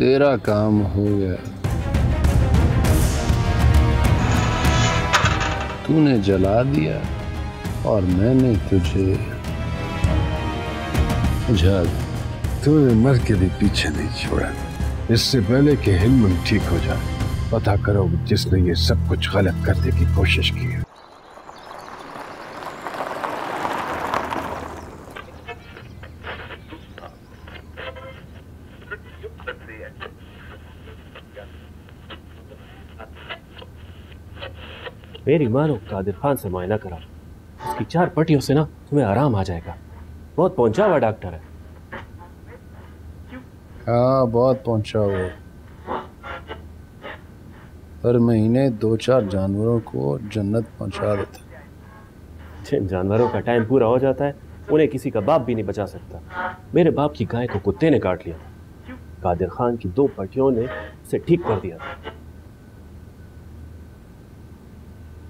तेरा काम हो गया। तूने जला दिया और मैंने तुझे बुझा तूने मर के भी पीछे नहीं छोड़ा। इससे पहले कि हिलमन ठीक हो जाए, पता करो जिसने ये सब कुछ गलत करने की कोशिश की है। मेरी मानो कादिर खान से मुआयना करा। उसकी चार पट्टियों से ना तुम्हें आराम आ जाएगा। बहुत पहुँचा हुआ डॉक्टर है। हाँ बहुत पहुँचा वो हर महीने दो चार जानवरों को जन्नत पहुँचा देता। जिन जानवरों का टाइम पूरा हो जाता है उन्हें किसी का बाप भी नहीं बचा सकता। मेरे बाप की गाय को कुत्ते ने काट लिया था। कादिर खान की दो पट्टियों ने उसे ठीक कर दिया था।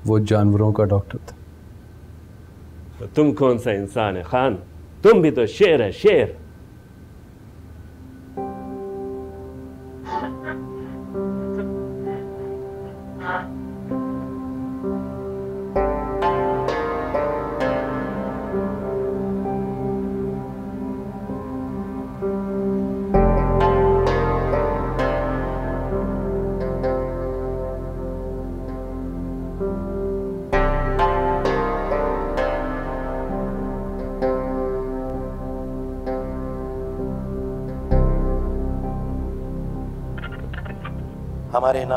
वो जानवरों का डॉक्टर था। तो तुम कौन सा इंसान है खान? तुम भी तो शेर है शेर।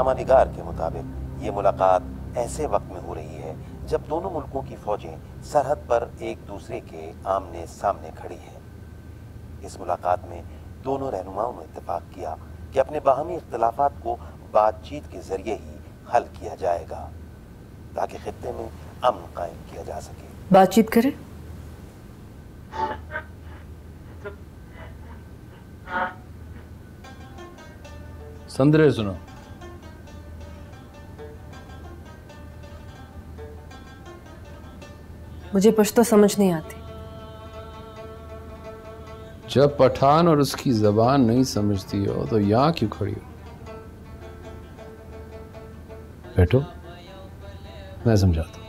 हमारे नामानिगार के मुताबिक ये मुलाकात ऐसे वक्त में हो रही है जब दोनों मुल्कों की फौजें सरहद पर एक दूसरे के आमने सामने खड़ी हैं। इस मुलाकात में दोनों रहनुमाओं ने इत्तेफाक किया कि अपने बाहमी इख्तलाफात को बातचीत के ज़रिए ही हल किया जाएगा ताकि खत्ते में अमन कायम किया जा सके। बातचीत करें। संद्रे सुनो। मुझे पश्तो समझ नहीं आती। जब पठान और उसकी जबान नहीं समझती हो तो यहाँ क्यों खड़ी हो? बैठो मैं समझाता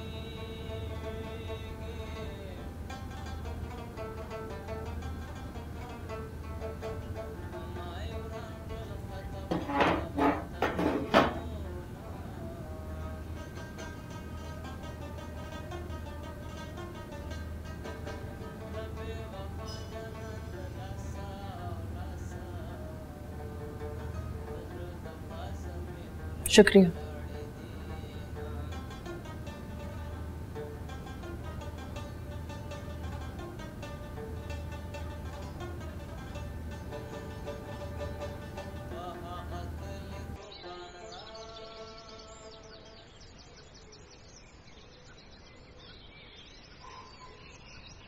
शुक्रिया।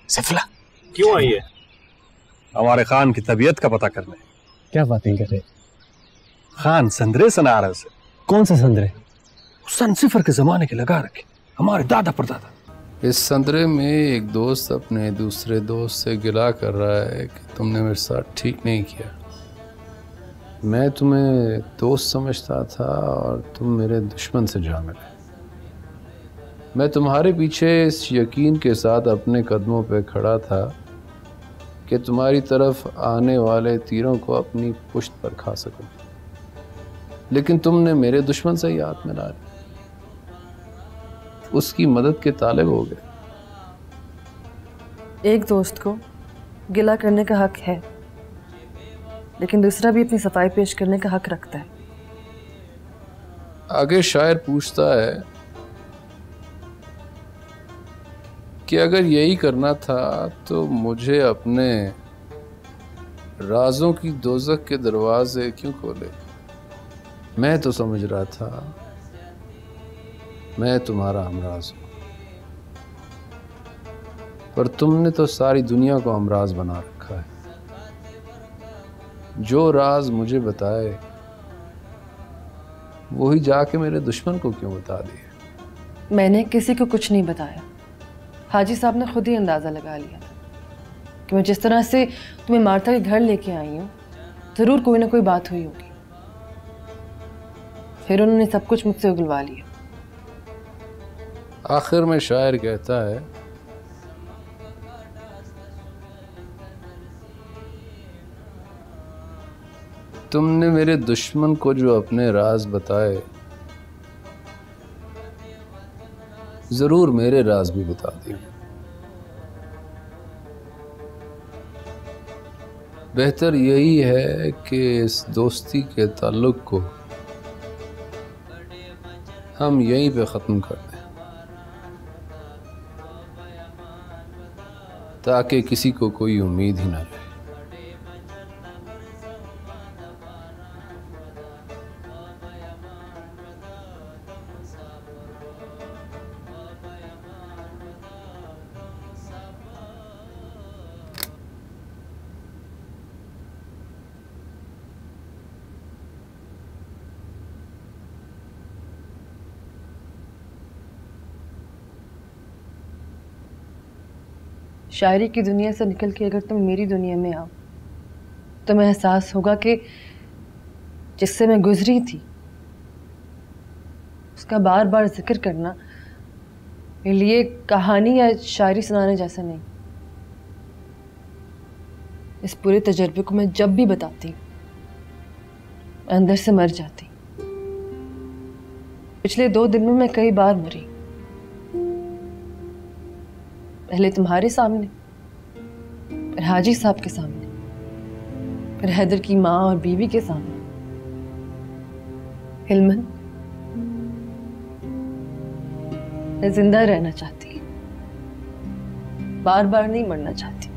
सफला। क्यों आई है? हमारे खान की तबीयत का पता करने क्या बातें कर रहे? खान संदरे सना रहे उसे। कौन सा संदरे सन सिफर के जमाने के लगा रखे। हमारे दादा परदादा। इस संतरे में एक दोस्त अपने दूसरे दोस्त से गिला कर रहा है कि तुमने मेरे साथ ठीक नहीं किया। मैं तुम्हें दोस्त समझता था और तुम मेरे दुश्मन से जा मिले मैं तुम्हारे पीछे इस यकीन के साथ अपने कदमों पर खड़ा था कि तुम्हारी तरफ़ आने वाले तीरों को अपनी पुश्त पर खा सकूँ। लेकिन तुमने मेरे दुश्मन से ही हाथ मिला लिया। उसकी मदद के तालिब हो गए। एक दोस्त को गिला करने का हक है लेकिन दूसरा भी अपनी सफ़ाई पेश करने का हक रखता है। आगे शायर पूछता है कि अगर यही करना था तो मुझे अपने राजों की दोजक के दरवाजे क्यों खोले? मैं तो समझ रहा था मैं तुम्हारा हमराज हूँ। पर तुमने तो सारी दुनिया को हमराज बना रखा है। जो राज मुझे बताए, वही जाके मेरे दुश्मन को क्यों बता दिए? मैंने किसी को कुछ नहीं बताया। हाजी साहब ने खुद ही अंदाज़ा लगा लिया कि मैं जिस तरह से तुम्हें मार्था के घर लेके आई हूँ, ज़रूर कोई ना कोई बात हुई होगी। फिर उन्होंने सब कुछ मुझसे उगलवा लिया। आखिर में शायर कहता है, तुमने मेरे दुश्मन को जो अपने राज बताए, ज़रूर मेरे राज भी बता दिए। बेहतर यही है कि इस दोस्ती के ताल्लुक को हम यहीं पे ख़त्म कर दें। ताकि किसी को कोई उम्मीद ही ना रहे। शायरी की दुनिया से निकल के अगर तुम मेरी दुनिया में आओ तो मैं एहसास होगा कि जिससे मैं गुजरी थी, उसका बार बार ज़िक्र करना मेरे लिए कहानी या शायरी सुनाने जैसा नहीं। इस पूरे तजर्बे को मैं जब भी बताती अंदर से मर जाती। पिछले दो दिन में मैं कई बार मरी। पहले तुम्हारे सामने, फिर हाजी साहब के सामने, फिर हैदर की माँ और बीवी के सामने। हिलमन, मैं ज़िंदा रहना चाहती बार बार नहीं मरना चाहती।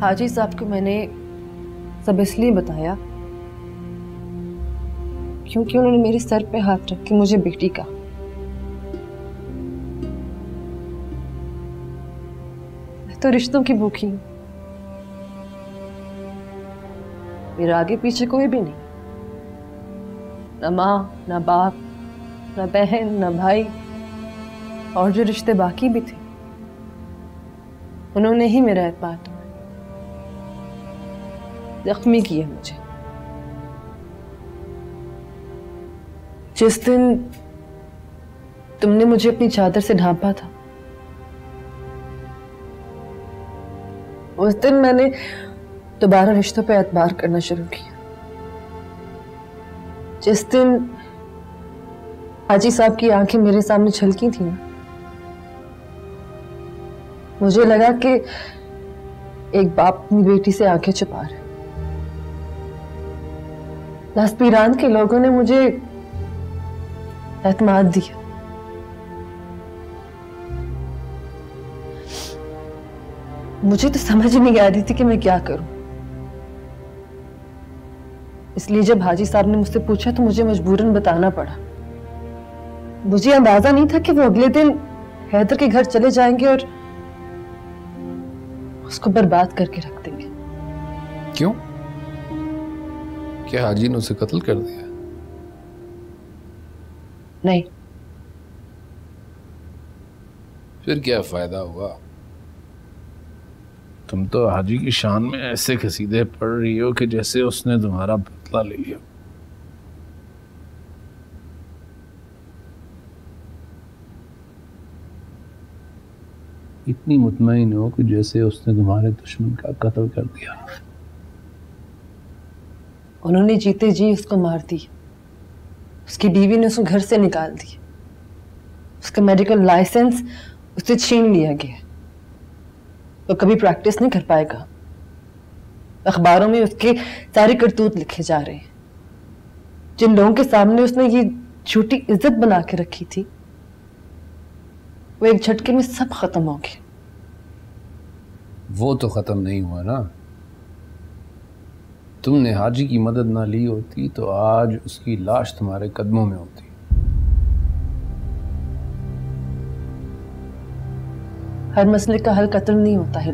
हाजी साहब को मैंने सब इसलिए बताया क्योंकि उन्होंने मेरे सर पे हाथ रख के मुझे बेटी का मैं तो रिश्तों की भूखी हूँ। मेरा आगे पीछे कोई भी नहीं। ना माँ, ना बाप, ना बहन, ना भाई, और जो रिश्ते बाकी भी थे, उन्होंने ही मेरा तोड़ा। जख्मी किए मुझे। जिस दिन तुमने मुझे अपनी चादर से ढांपा था, उस दिन मैंने दोबारा रिश्तों पर एतबार करना शुरू किया। जिस दिन हाजी साहब की आँखें मेरे सामने छलकी थी, मुझे लगा कि एक बाप अपनी बेटी से आँखें छुपा रहे लास्पीरान के लोगों ने मुझे एतमाद दिया मुझे तो समझ नहीं आ रही थी कि मैं क्या करूँ। इसलिए जब हाजी साहब ने मुझसे पूछा तो मुझे मजबूरन बताना पड़ा। मुझे अंदाज़ा नहीं था कि वो अगले दिन हैदर के घर चले जाएँगे और उसको बर्बाद करके रख देंगे। क्यों? क्या हाजी ने उसे कत्ल कर दिया? नहीं। फिर क्या फ़ायदा हुआ? तुम तो हाजी की शान में ऐसे कसीदे पढ़ रही हो कि जैसे उसने तुम्हारा बदला ले लिया। इतनी मुतमईन हो कि जैसे उसने तुम्हारे दुश्मन का कत्ल कर दिया। उन्होंने जीते जी उसको मार दी। उसकी बीवी ने उसको घर से निकाल दी। उसका मेडिकल लाइसेंस उसे छीन लिया गया। वो कभी प्रैक्टिस नहीं कर पाएगा। अखबारों में उसके सारे करतूत लिखे जा रहे हैं। जिन लोगों के सामने उसने ये झूठी इज़्ज़त बना के रखी थी, वो एक झटके में सब खत्म हो गए। वो तो खत्म नहीं हुआ ना। तुमने हाजी की मदद ना ली होती तो आज उसकी लाश तुम्हारे कदमों में होती। हर मसले का हल कत्ल नहीं होता है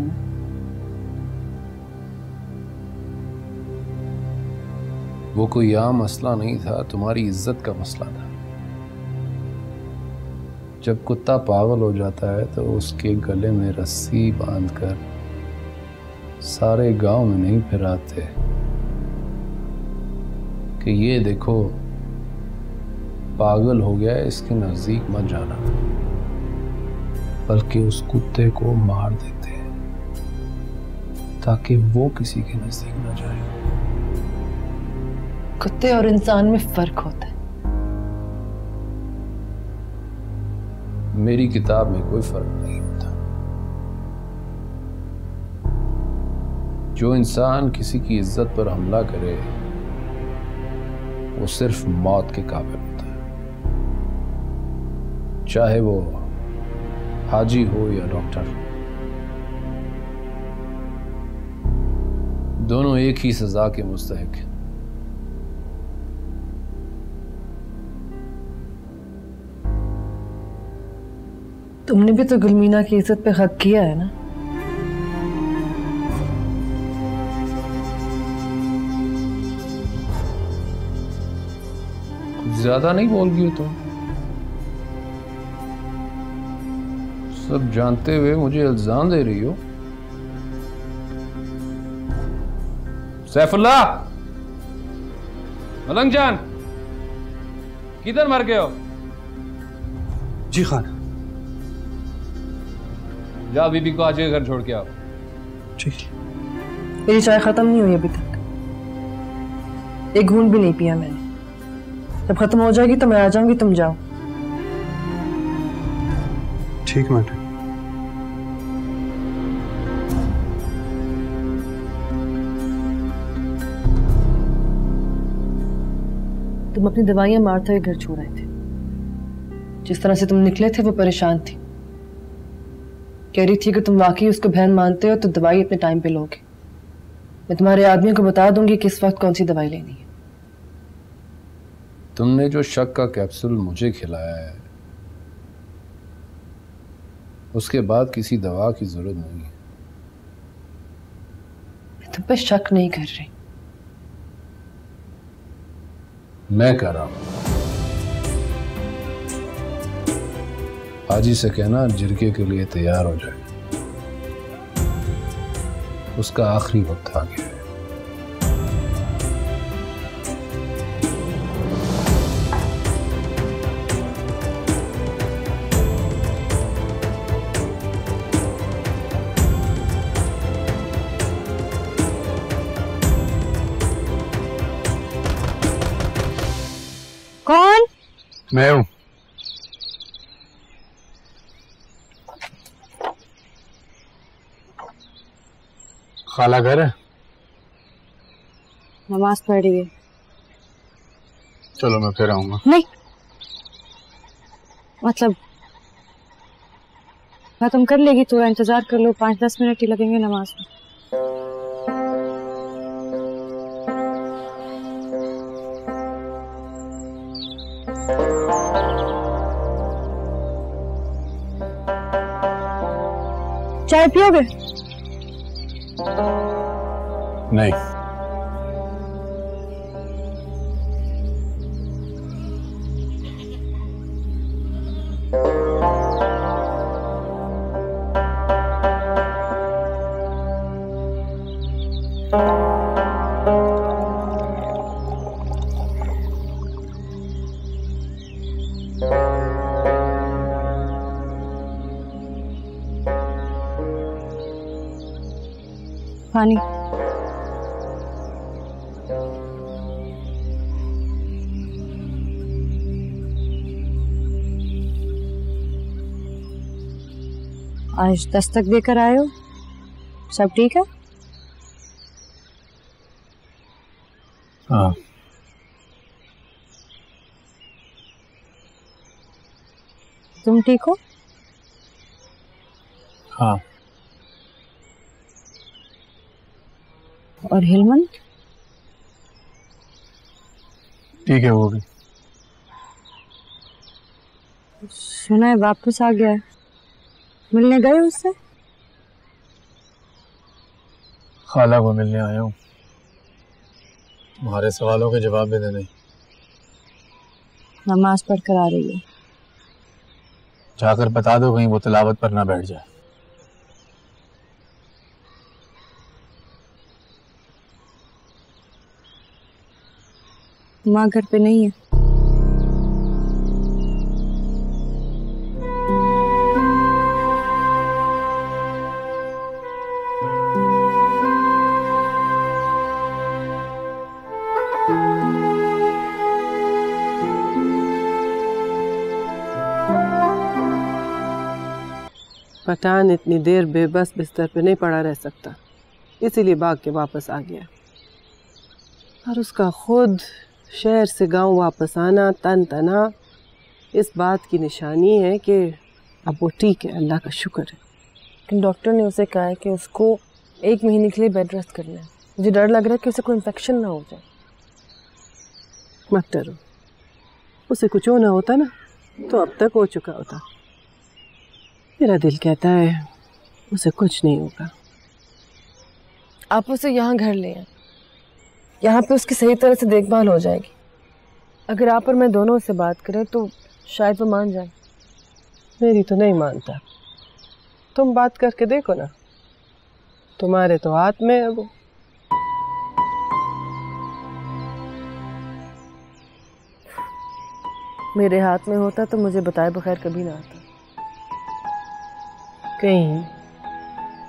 वो कोई आम मसला नहीं था तुम्हारी इज़्ज़त का मसला था। जब कुत्ता पागल हो जाता है तो उसके गले में रस्सी बांधकर सारे गाँव में नहीं फिराते। कि ये देखो पागल हो गया है इसके नज़दीक मत जाना। बल्कि उस कुत्ते को मार देते हैं ताकि वो किसी के नज़दीक न जाए। कुत्ते और इंसान में फ़र्क होता है। मेरी किताब में कोई फ़र्क नहीं होता। जो इंसान किसी की इज़्ज़त पर हमला करे वो सिर्फ़ मौत के काबिल होता है। चाहे वो हाजी हो या डॉक्टर। दोनों एक ही सजा के मुस्तक हैं। तुमने भी तो गुलमीना की इज़्ज़त पे हक किया है ना? ज़्यादा नहीं बोल गई हो तुम सब जानते हुए मुझे इल्ज़ाम दे रही हो। सैफुल्ला मलंग जान किधर मर गए हो? जी खान। जाओ बीबी को आज के घर छोड़ के आओ। ठीक मेरी चाय खत्म नहीं हुई अभी तक। एक घूंट भी नहीं पिया मैंने। जब खत्म हो जाएगी तो मैं आ जाऊँगी तुम जाओ। ठीक मैडम। तुम अपनी दवाइयाँ मारते हुए घर छोड़ आए थे। जिस तरह से तुम निकले थे वो परेशान थी। कह रही थी कि तुम वाकई उसको बहन मानते हो तो दवाई अपने टाइम पे लोगे। मैं तुम्हारे आदमियों को बता दूँगी किस वक्त कौन सी दवाई लेनी है। तुमने जो शक का कैप्सूल मुझे खिलाया है उसके बाद किसी दवा की ज़रूरत नहीं है। मैं तुम पे शक नहीं कर रही। मैं कर रहा हूँ हाजी से कहना जिरके के लिए तैयार हो जाए। उसका आखिरी वक्त आ गया है। मैं हूँ खाला घर है? नमाज़ पढ़ रही है। चलो मैं फिर आऊँगा। नहीं। मतलब खत्म कर लेगी थोड़ा इंतज़ार कर लो पाँच दस मिनट ही लगेंगे नमाज़ में। पियोगे नहीं। आज दस्तक देकर आए हो? सब ठीक है? हाँ। तुम ठीक हो? हाँ। और हिलमन? ठीक है वो भी। सुना है वापस आ गया है। मिलने गए उससे? खाला को मिलने आया हूँ। तुम्हारे सवालों के जवाब भी देने नमाज़ पढ़ कर आ रही है। जाकर बता दो कहीं वो तिलावत पर ना बैठ जाए। माँ घर पे नहीं है। पठान इतनी देर बेबस बिस्तर पे नहीं पड़ा रह सकता। इसीलिए भाग के वापस आ गया। और उसका खुद शहर से गाँव वापस आना तन तना इस बात की निशानी है कि अब वो ठीक है अल्लाह का शुक्र है। लेकिन डॉक्टर ने उसे कहा है कि उसको एक महीने के लिए बेड रेस्ट करना है। मुझे डर लग रहा है कि उसे कोई इन्फेक्शन ना हो जाए। मत डरो। उसे कुछ होना होता ना तो अब तक हो चुका होता। मेरा दिल कहता है उसे कुछ नहीं होगा। आप उसे यहाँ घर ले आए। यहाँ पे उसकी सही तरह से देखभाल हो जाएगी। अगर आप और मैं दोनों से बात करें तो शायद वो मान जाए। मेरी तो नहीं मानता। तुम बात करके देखो ना। तुम्हारे तो हाथ में है वो। मेरे हाथ में होता तो मुझे बताए बगैर कभी ना आता। कहीं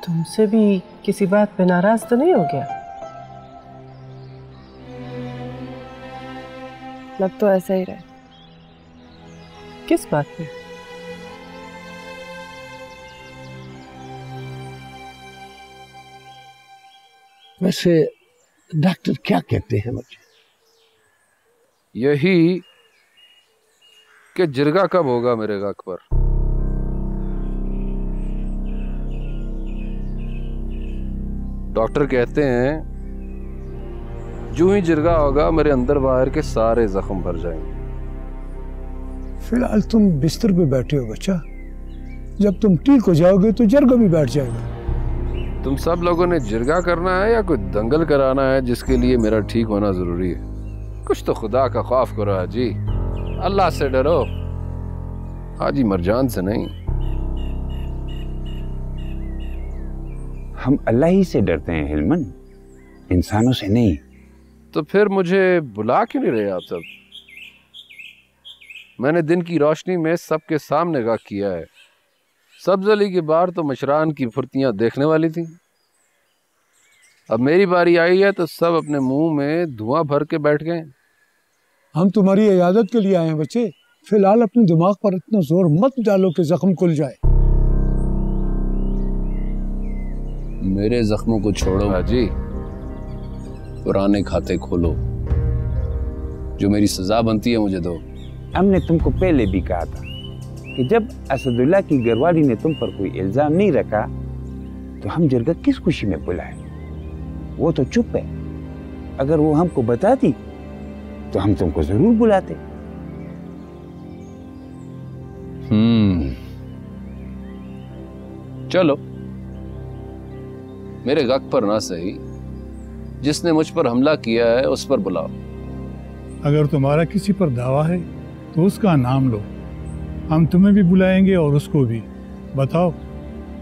तुमसे भी किसी बात पे नाराज़ तो नहीं हो गया? लग तो ऐसा ही रहे किस बात पे? वैसे डॉक्टर क्या कहते हैं मुझे? यही कि जिरगा कब होगा मेरे गक पर? डॉक्टर कहते हैं जो ही जिरगा होगा मेरे अंदर बाहर के सारे जख्म भर जाएँगे. फ़िलहाल तुम बिस्तर पे बैठे हो बच्चा। जब तुम ठीक हो जाओगे तो जरगा भी बैठ जाएगा। तुम सब लोगों ने जिरगा करना है या कोई दंगल कराना है जिसके लिए मेरा ठीक होना ज़रूरी है? कुछ तो खुदा का खौफ करो हाजी। अल्लाह से डरो। हाजी मरजान से नहीं। हम अल्लाह ही से डरते हैं हिलमन इंसानों से नहीं। तो फिर मुझे बुला क्यों नहीं रहे आप सब? मैंने दिन की रोशनी में सबके सामने गा किया है। सब्ज अली की बार तो मशरान की फुर्तियाँ देखने वाली थी। अब मेरी बारी आई है तो सब अपने मुँह में धुआँ भर के बैठ गए। हम तुम्हारी इजाज़त के लिए आए हैं बच्चे। फ़िलहाल अपने दिमाग पर इतना ज़ोर मत डालो कि जख्म खुल जाए। मेरे जख्मों को छोड़ो। हाजी। पुराने खाते खोलो। जो मेरी सजा बनती है मुझे दो। हमने तुमको पहले भी कहा था कि जब असदुल्ला की घरवाली ने तुम पर कोई इल्ज़ाम नहीं रखा तो हम जरगा किस खुशी में बुलाए? वो तो चुप है। अगर वो हमको बताती तो हम तुमको ज़रूर बुलाते। हम्म। चलो। मेरे गक पर ना सही। जिसने मुझ पर हमला किया है उस पर बुलाओ। अगर तुम्हारा किसी पर दावा है तो उसका नाम लो। हम तुम्हें भी बुलाएँगे और उसको भी। बताओ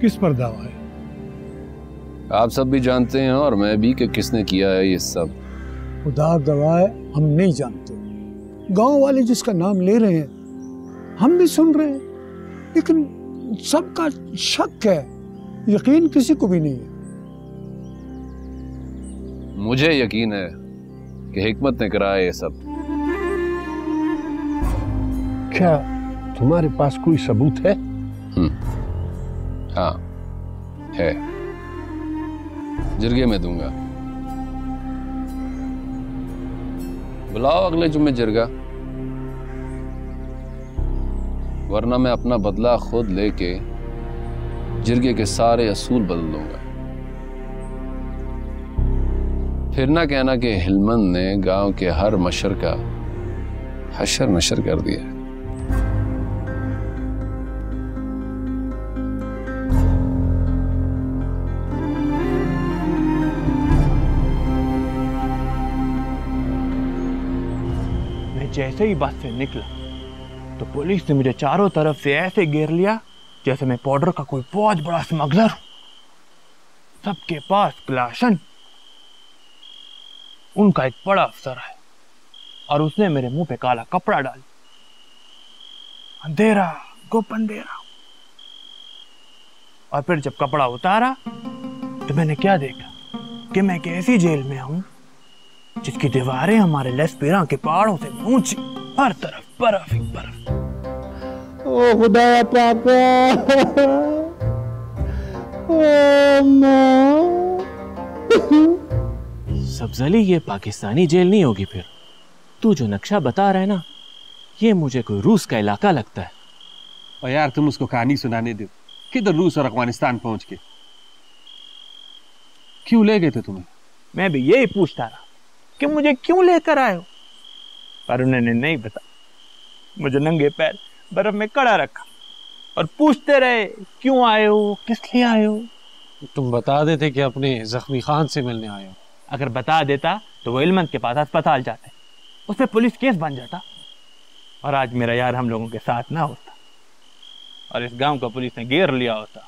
किस पर दावा है? आप सब भी जानते हैं और मैं भी कि किसने किया है ये सब। खुदा गवाह है हम नहीं जानते। गाँव वाले जिसका नाम ले रहे हैं हम भी सुन रहे हैं। लेकिन सबका शक है यकीन किसी को भी नहीं है। मुझे यकीन है कि हिकमत ने कराया ये सब। क्या तुम्हारे पास कोई सबूत है? हाँ है। जिरगे में दूँगा। बुलाओ अगले जुम्मे जिरगा। वरना मैं अपना बदला खुद लेके जिरगे के सारे असूल बदल दूँगा। फिर ना कहना कि हिलमंद ने गाँव के हर मशर का हशर नशर कर दिया। मैं जैसे ही बस से निकला तो पुलिस ने मुझे चारों तरफ़ से ऐसे घेर लिया, जैसे मैं पाउडर का कोई बहुत बड़ा स्मगलर हूँ। सबके पास क्लाशन उनका एक बड़ा अफसर है, और उसने मेरे मुँह पे काला कपड़ा डाल। अंधेरा गुप अंधेरा और फिर जब कपड़ा उतारा तो मैंने क्या देखा? कि मैं एक ऐसी जेल में हूँ, जिसकी दीवारें हमारे लेस्पेरा के पहाड़ों से ऊँची, हर तरफ़ बर्फ़ ही बर्फ़। ओ खुदा पापा! ओ माँ! सब्जली ये पाकिस्तानी जेल नहीं होगी फिर। तू जो नक्शा बता रहा है ना ये मुझे कोई रूस का इलाका लगता है। और यार तुम उसको कहानी सुनाने दो। किधर रूस और अफ़गानिस्तान पहुँच के? क्यों ले गए थे तुम्हें? मैं भी यही पूछता रहा कि मुझे क्यों लेकर आए हो? पर उन्होंने नहीं बता मुझे नंगे पैर बर्फ़ में कड़ा रखा और पूछते रहे क्यों आए हो? किस लिए आए हो? तुम बता देते कि अपने जख्मी खान से मिलने आए हो। अगर बता देता तो वो इलमंद के पास अस्पताल जाते उस पर पुलिस केस बन जाता। और आज मेरा यार हम लोगों के साथ ना होता। और इस गाँव को पुलिस ने घेर लिया होता।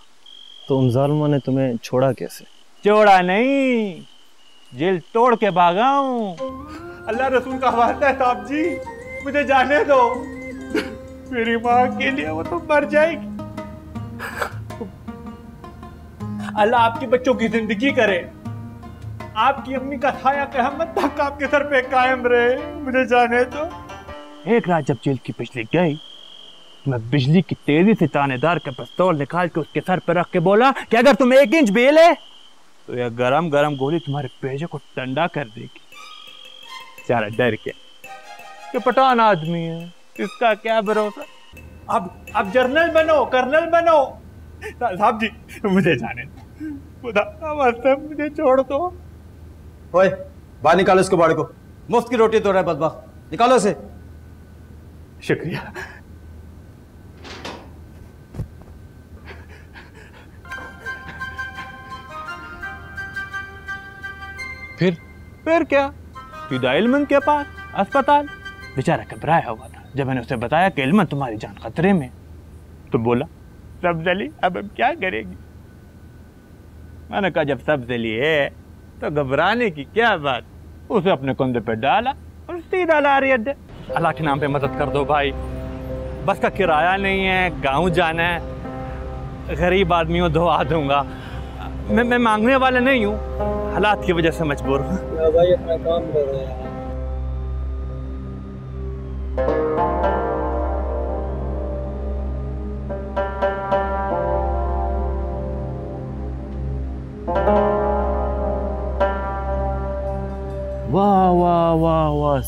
तो उन जालमों ने तुम्हें छोड़ा कैसे? छोड़ा नहीं। जेल तोड़ के भागा हूँ अल्लाह रसूल का वास्ता है साहब जी। मुझे जाने दो। मेरी माँ के लिए वो तो मर जाएगी। अल्लाह आपके बच्चों की ज़िंदगी करे। आपकी अम्मी का साया कहमत तक आपके सर पे कायम रहे। मुझे जाने दो। एक रात जब जेल की बिजली गई मैं बिजली की तेज़ी से तानेदार का पिस्तौल निकाल के उसके सर पर रख के बोला कि अगर तुम एक इंच भी ले तो यह गरम गरम गोली तुम्हारे पेजे को ठंडा कर देगी। सारा डर के ये पठान आदमी है इसका क्या भरोसा? अब अब जर्नल बनो कर्नल बनो। साहब जी मुझे जाने दो। खुदा का मुझे छोड़ दो। ओए बाहर निकालो इसको बाड़े को। मुफ़्त की रोटी तो रहा है बदबा निकालो इसे। शुक्रिया। फिर? फिर क्या? सीधा इल्मन के पास अस्पताल? बेचारा घबराया हुआ था। जब मैंने उसे बताया कि इल्मन तुम्हारी जान खतरे में तो बोला सब्जली अब हम क्या करेगी? मैंने कहा जब सब्जली है तो घबराने की क्या बात? उसे अपने कंधे पे डाला और सीधा ला रही अड्डे। अल्लाह के नाम पे मदद कर दो भाई। बस का किराया नहीं है, गाँव जाना है। गरीब आदमी हूँ दुआ दूँगा। मैं मैं मांगने वाला नहीं हूँ। हालात की वजह से मजबूर हूँ। भाई अपना काम कर रहे हैं।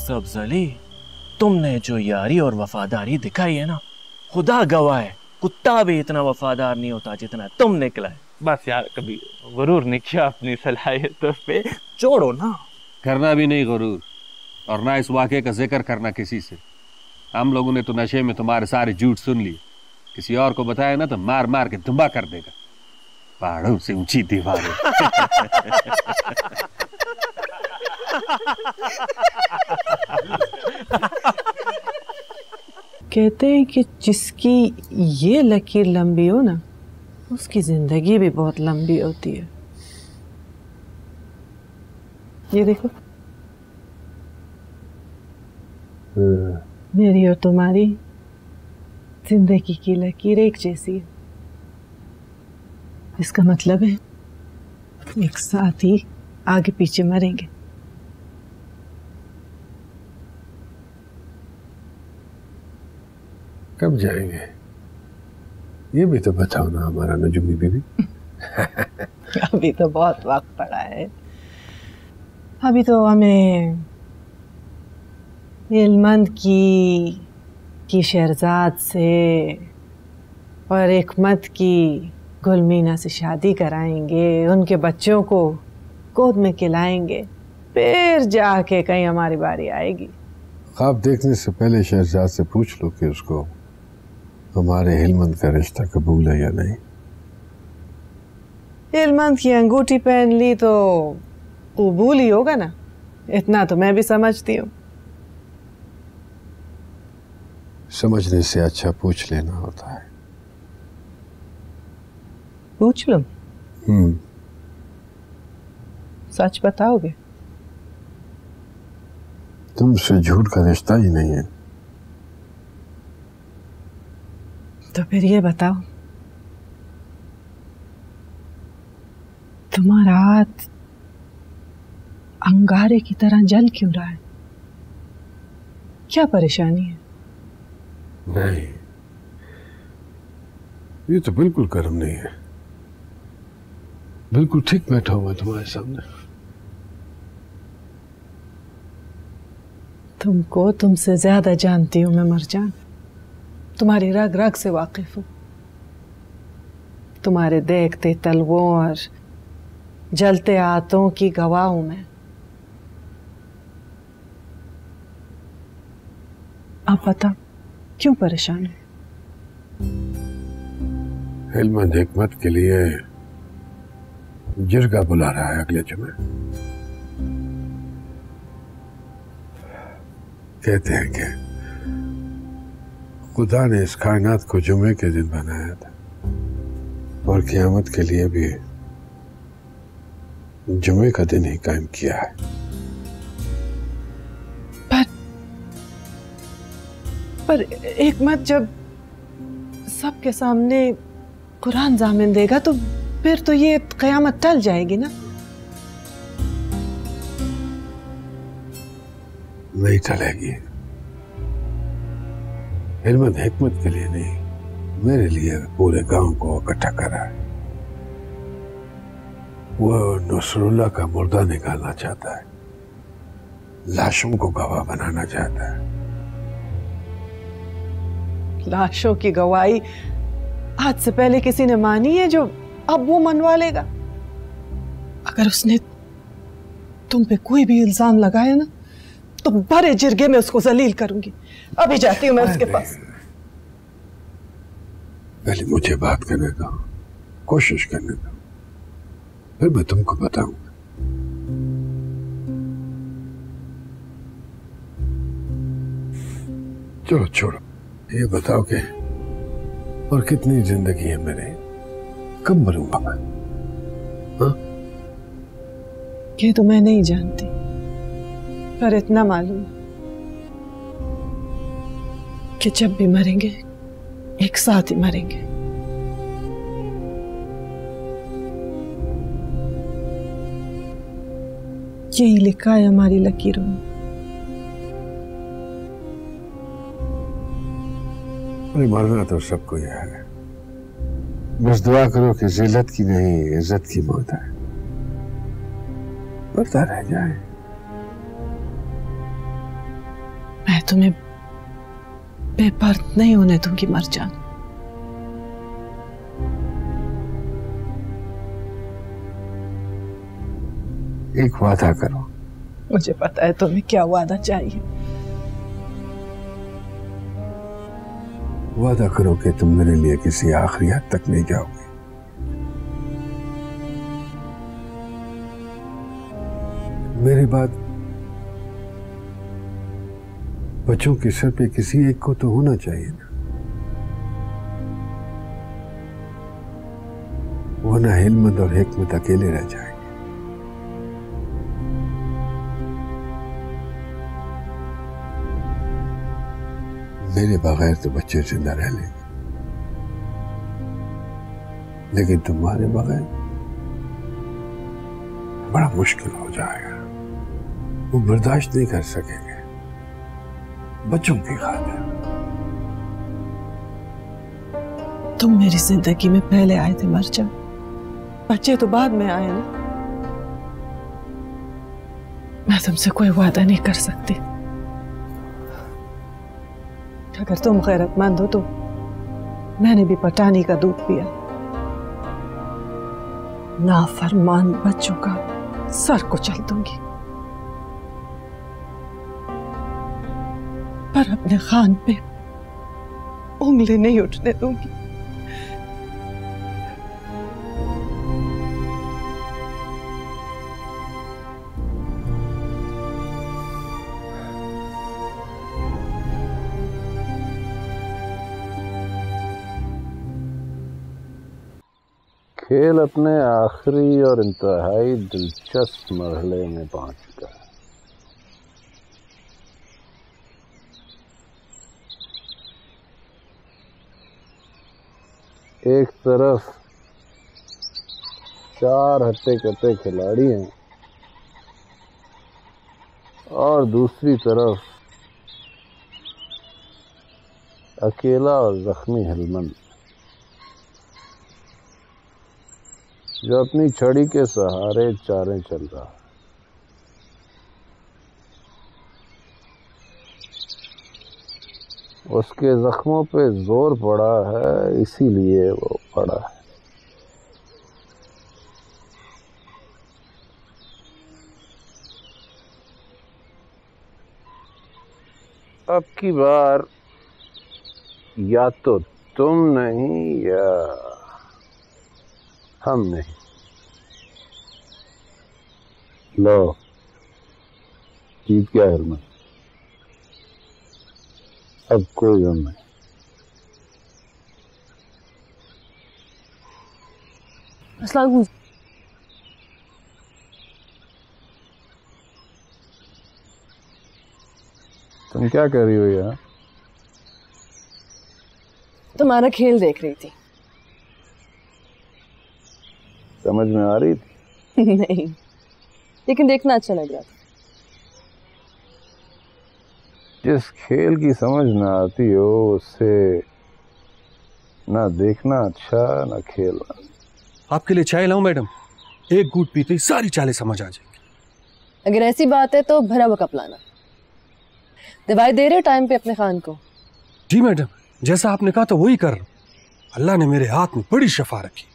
सब्जली तुमने जो यारी और वफादारी दिखाई है ना खुदा गवाह है कुत्ता भी इतना वफादार नहीं होता जितना तुम निकला है। बस यार कभी गरूर नहीं किया अपनी सलाहियतों पे। छोड़ो ना। करना भी नहीं गुरूर और ना इस वाक़े का ज़िक्र करना किसी से। हम लोगों ने तो नशे में तुम्हारे सारे झूठ सुन लिए। किसी और को बताया ना तो मार मार के दुम्बा कर देगा। पहाड़ों से ऊँची दीवारें। कहते हैं कि जिसकी ये लकीर लंबी हो ना उसकी ज़िंदगी भी बहुत लंबी होती है। ये देखो। मेरी और तुम्हारी ज़िंदगी की लकीर एक जैसी है। इसका मतलब है एक साथ ही आगे पीछे मरेंगे। कब जाएँगे? ये भी तो बताओ ना हमारा नजुमी बीबी अभी तो बहुत वक्त पड़ा है। अभी तो हमें इल्मंद की की शहजाद से और एकमत की गुलमीना से शादी कराएँगे उनके बच्चों को गोद में खिलाएँगे फिर जाके कहीं हमारी बारी आएगी। ख्वाब देखने से पहले शहजाद से पूछ लो कि उसको हमारे हिलमंद का रिश्ता कबूल है या नहीं? इल्मंद की अंगूठी पहन ली तो कबूल ही होगा ना। इतना तो मैं भी समझती हूँ। समझने से अच्छा पूछ लेना होता है। पूछ लो? हम्म। सच बताओगे? तुमसे झूठ का रिश्ता ही नहीं है। तो फिर ये बताओ तुम्हारा हाथ अंगारे की तरह जल क्यों रहा है? क्या परेशानी है? नहीं ये तो बिल्कुल गर्म नहीं है। बिल्कुल ठीक बैठा हुआ तुम्हारे सामने। तुमको तुमसे ज़्यादा जानती हूँ मैं मर मरजान तुम्हारी रग रग से वाकिफ हूँ। तुम्हारे देखते तलवों और जलते हाथों की गवाह हूँ मैं। आप बता क्यों परेशान है? हिलमंद हिकमत के लिए जिरगा बुला रहा है अगले जुमे। कहते हैं कि खुदा ने इस कायनात को जुमे के दिन बनाया था और क़यामत के लिए भी जुमे का दिन ही कायम किया है। पर पर एक मत जब सबके सामने कुरान जामिन देगा तो फिर तो ये कयामत टल जाएगी ना? नहीं टलेगी। हिलमत हिकमत के लिए नहीं, मेरे लिए पूरे गाँव को इकट्ठा करा। है वो नसरुल्ला का मुर्दा निकालना चाहता है, लाशों को गवाह बनाना चाहता है। लाशों की गवाही आज से पहले किसी ने मानी है जो अब वो मनवा लेगा? अगर उसने तुम पे कोई भी इल्ज़ाम लगाया ना तो बड़े जिरगे में उसको जलील करूँगी। अभी जाती हूँ मैं उसके पास। पहले मुझे बात करने दो। कोशिश करने दो। फिर मैं तुमको बताऊँगा चलो छोड़ो। ये बताओ कि और कितनी ज़िंदगी है मेरे? कब मरूँगा मैं? हाँ? ये तो मैं नहीं जानती। पर इतना मालूम। कि जब भी मरेंगे, एक साथ ही मरेंगे। यही लिखा है हमारी लकीरों में मरना तो सबको ही है। बस दुआ करो कि जिल्लत की नहीं, इज़्ज़त की मौत है पता रह जाए। तुम्हें बेपर्द नहीं होने दूँगी मर जान एक वादा करो। मुझे पता है तुम्हें क्या वादा चाहिए। वादा करो कि तुम मेरे लिए किसी आखिरी हद तक नहीं जाओगे। मेरे बाद बच्चों के सर पे किसी एक को तो होना चाहिए ना वरना हिलमत और हिकमत अकेले रह जाएँगे। मेरे बगैर तो बच्चे ज़िंदा रह लेंगे। लेकिन तुम्हारे बगैर बड़ा मुश्किल हो जाएगा। वो बर्दाश्त नहीं कर सकेंगे बच्चों की खातिर। तुम मेरी ज़िंदगी में पहले आए थे, मर जाओ। बच्चे तो बाद में आए ना। मैं तुमसे कोई वादा नहीं कर सकती। अगर तुम गैरतमंद हो तो मैंने भी पटानी का दूध पिया। नाफरमान बच्चों का सर को चल दूँगी। बार अपने खान पे उंगली नहीं उठने दूँगी। खेल अपने आखिरी और इंतहाई दिलचस्प मरहले में पहुँच गया है। एक तरफ़ चार हट्टे कट्टे खिलाड़ी हैं और दूसरी तरफ़ अकेला और जख्मी हेलमंद, जो अपनी छड़ी के सहारे चारे चल रहा है। उसके जख्मों पे ज़ोर पड़ा है, इसीलिए वो पड़ा है। अब की बार, या तो तुम नहीं, या हम नहीं। लो, जीत गया हेलमेट अब कोई गम नहीं तुम क्या कर रही हो यार? तुम्हारा खेल देख रही थी। समझ में आ रही थी? नहीं। लेकिन देखना अच्छा लग रहा था। जिस खेल की समझ ना आती हो उससे ना देखना अच्छा ना खेलना। आपके लिए चाय लाऊं मैडम? एक घूट पीते ही सारी चालें समझ आ जाएगी। अगर ऐसी बात है तो भरा हुआ कप लाना। दवाई दे रहे हो टाइम पे अपने खान को? जी मैडम जैसा आपने कहा तो वही कर रहा हूँ। अल्लाह ने मेरे हाथ में बड़ी शफा रखी।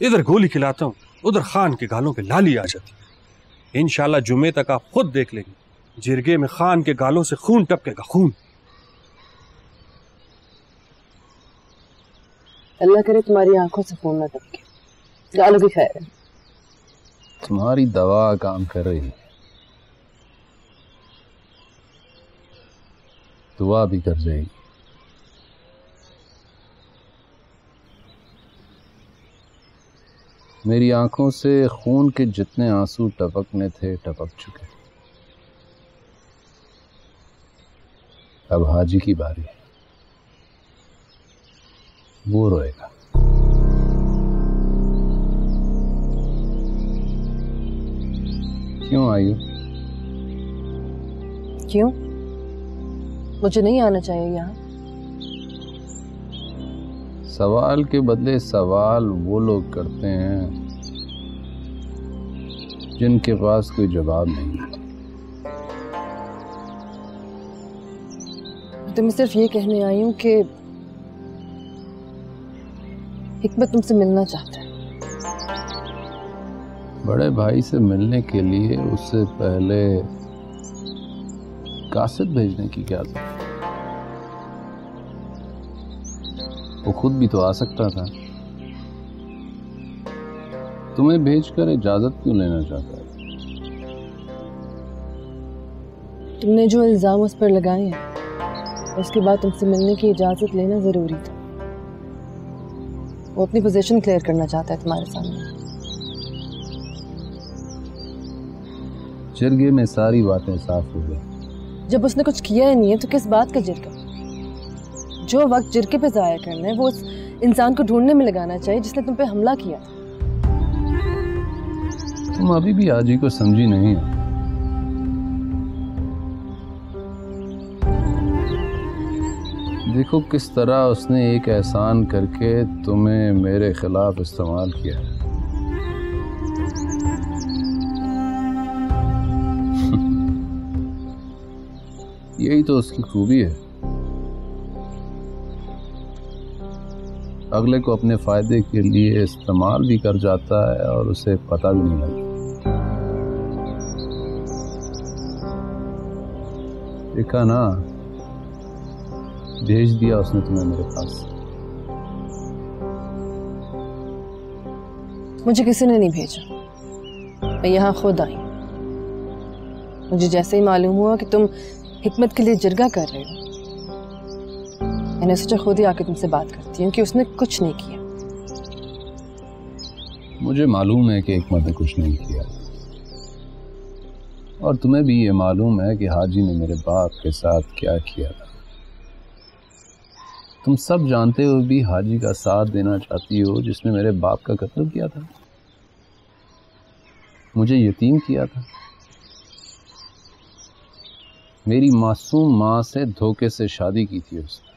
इधर गोली खिलाता हूँ उधर खान के गालों पे लाली आ जाती इंशाल्लाह जुमे तक आप खुद देख लेंगे। जिरगे में खान के गालों से खून टपकेगा खून। अल्लाह करे तुम्हारी आँखों से खून ना टपके। गालों की खैर। तुम्हारी दवा काम कर रही है। दुआ भी कर जाएगी मेरी आँखों से खून के जितने आँसू टपकने थे टपक चुके। अब हाजी की बारी। है वो रोएगा। क्यों आयु? क्यों? मुझे नहीं आना चाहिए यहाँ। सवाल के बदले सवाल वो लोग करते हैं जिनके पास कोई जवाब नहीं। तो मैं सिर्फ़ ये कहने आई हूँ कि हिकमत तुमसे मिलना चाहता है। बड़े भाई से मिलने के लिए उससे पहले कासिद भेजने की क्या ज़रूरत वो खुद भी तो आ सकता था। तुम्हें भेजकर इजाज़त क्यों लेना चाहता है? तुमने जो इल्ज़ाम उस पर लगाए हैं उसके बाद तुमसे मिलने की इजाज़त लेना ज़रूरी था। वो अपनी पोजीशन क्लियर करना चाहता है तुम्हारे सामने। जिरगे में सारी बातें साफ़ हो गई। जब उसने कुछ किया ही नहीं है तो किस बात का जिरगा जो वक्त जिरके पे जाया करना है वो उस इंसान को ढूँढने में लगाना चाहिए जिसने तुम पे हमला किया तुम अभी भी आजी को समझी नहीं हो। देखो किस तरह उसने एक एहसान करके तुम्हें मेरे खिलाफ इस्तेमाल किया है। यही तो उसकी खूबी है। अगले को अपने फ़ायदे के लिए इस्तेमाल भी कर जाता है और उसे पता भी नहीं लगता। देखा ना भेज दिया उसने तुम्हें मेरे पास। मुझे किसी ने नहीं भेजा। मैं यहाँ खुद आई। मुझे जैसे ही मालूम हुआ कि तुम हिकमत के लिए जिरगा कर रहे हो मैंने सोचा खुद ही आके तुमसे बात करती हूँ कि उसने कुछ नहीं किया। मुझे मालूम है कि एकमत ने कुछ नहीं किया। और तुम्हें भी ये मालूम है कि हाजी ने मेरे बाप के साथ क्या किया था। तुम सब जानते हो भी हाजी का साथ देना चाहती हो जिसने मेरे बाप का कत्ल किया था। मुझे यतीम किया था। मेरी मासूम माँ से धोखे से शादी की थी उसने।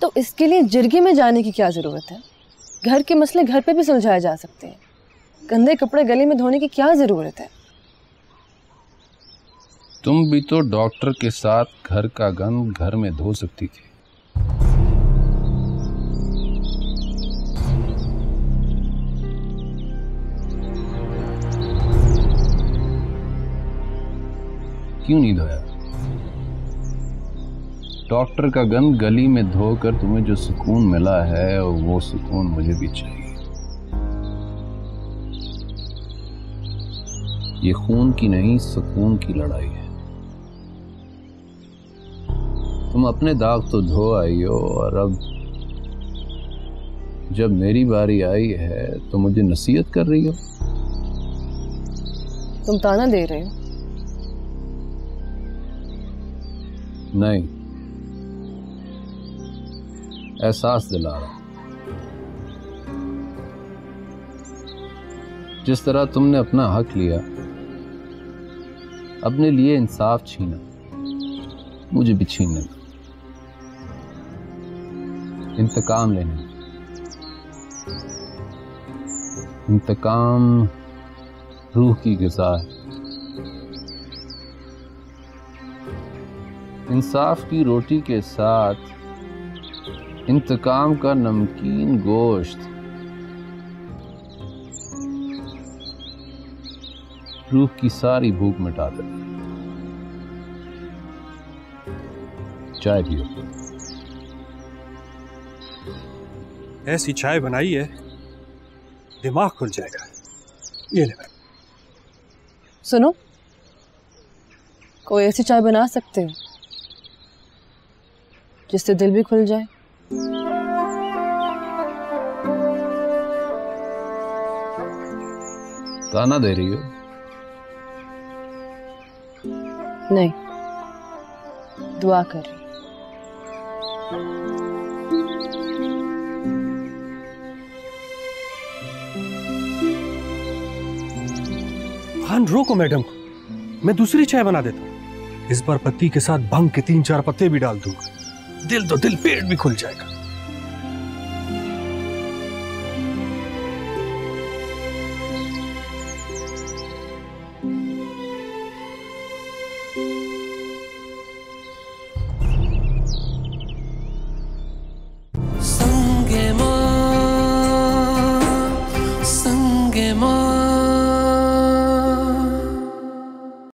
तो इसके लिए जिरगे में जाने की क्या ज़रूरत है? घर के मसले घर पे भी सुलझाए जा सकते हैं। गंदे कपड़े गले में धोने की क्या ज़रूरत है? तुम भी तो डॉक्टर के साथ घर का गंद घर में धो सकती थी। क्यों नहीं धोया? डॉक्टर का गंद गली में धोकर तुम्हें जो सुकून मिला है, वो सुकून मुझे भी चाहिए। ये खून की नहीं, सुकून की लड़ाई है। तुम अपने दाग तो धो आई हो, और अब जब मेरी बारी आई है तो मुझे नसीहत कर रही हो। तुम ताना दे रहे हो। नहीं। एहसास दिला रहा। जिस तरह तुमने अपना हक लिया, अपने लिए इंसाफ छीना, मुझे भी छीनने इंतकाम लेने इंतकाम रूह की गिजा है इंसाफ की रोटी के साथ इंतकाम का नमकीन गोश्त। रूह की सारी भूख मिटा देता चाय पियो। ऐसी चाय बनाई है दिमाग खुल जाएगा। ये ले। सुनो कोई ऐसी चाय बना सकते हो? जिससे दिल भी खुल जाए। ताना दे रही हो? नहीं। दुआ कर रही खान रोको मैडम मैं दूसरी चाय बना देता हूँ। इस बार पत्ती के साथ भंग के तीन चार पत्ते भी डाल दूँगा। दिल तो दिल पेड़ भी खुल जाएगा।